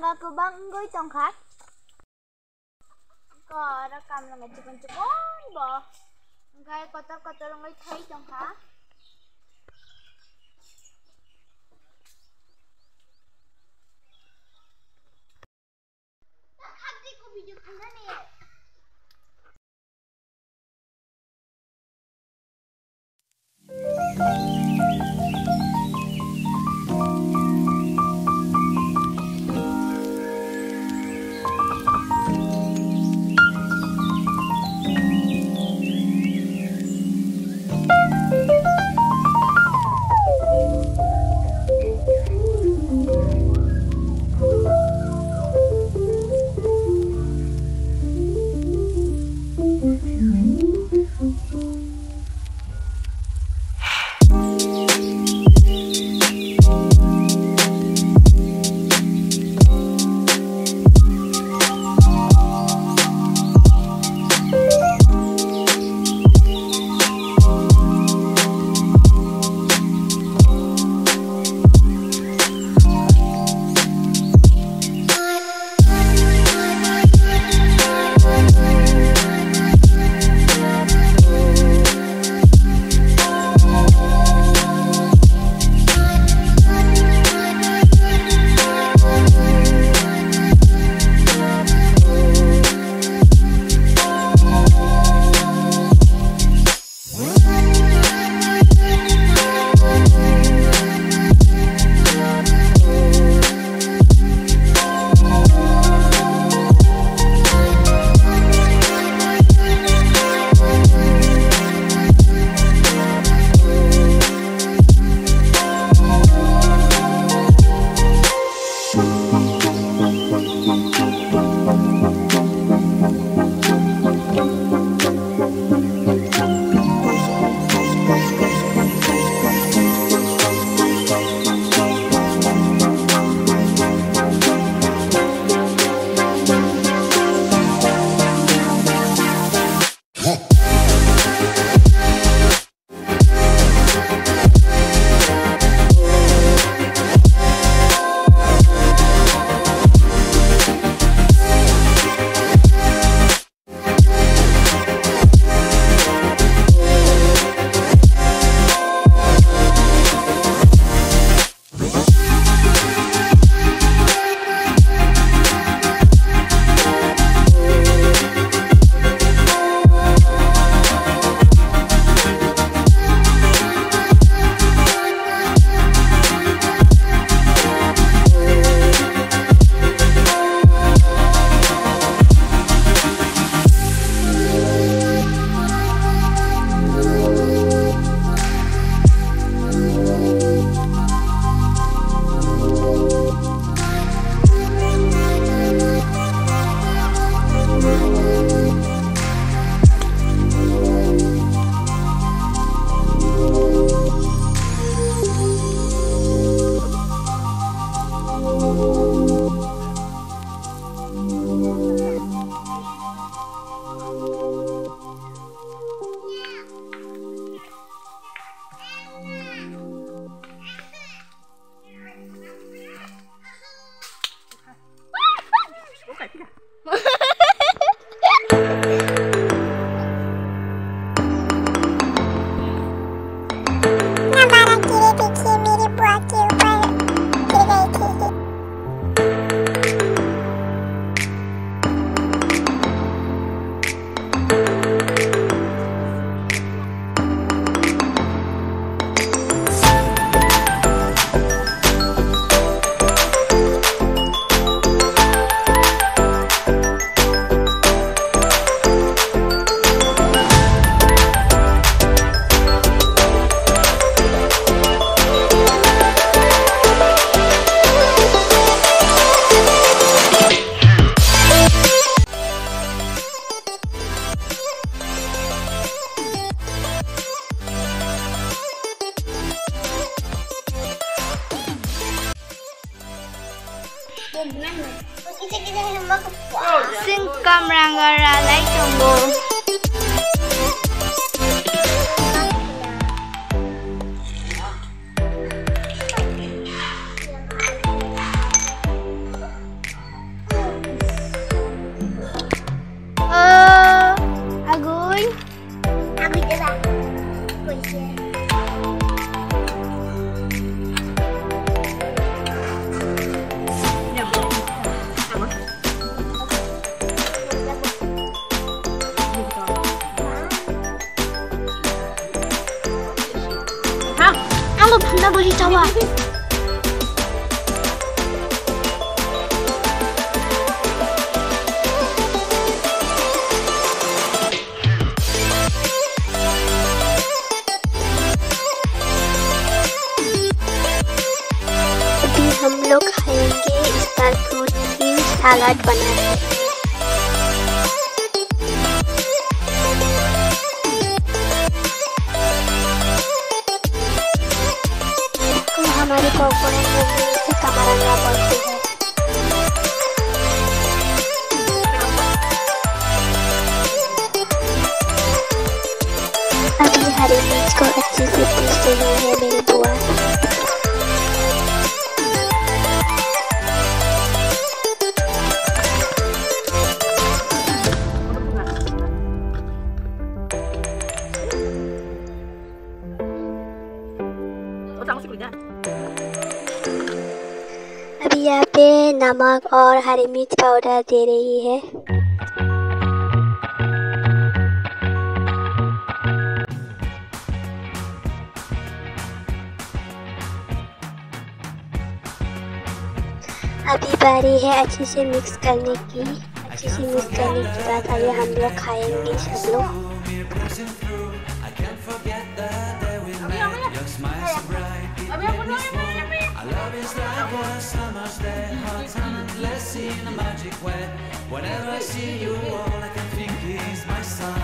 nga ko bang ngoy tong khat? Ko ra kam la ma chukun có bo. có kotor là ngoy thai tong khat. Isang kamrangaralay tumbo. आलु भन्दा बढी चवा हम लोग खाएँगे star fruit की सलाद बना हमारे कोकोनट मूवी से कमरंगा बोलते हैं अभी हरी मिर्च को अच्छे से पीस रही है मेरी बुआ Có trong xích nha. अभी यहाँ पे नमक और हरी मिर्च पाउडर दे रही है। अभी बारी है अच्छे से मिक्स करने की। अच्छे से मिक्स करने के बाद अभी हम लोग खाएँगे सब लोग। in a magic way. Whenever I see you, all I can think is my son.